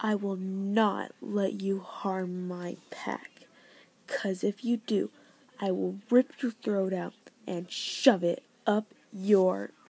I will not let you harm my pack. Cause if you do I will rip your throat out and shove it up your